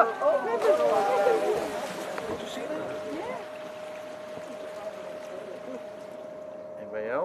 Ah, oh. Moet je zien? En bij?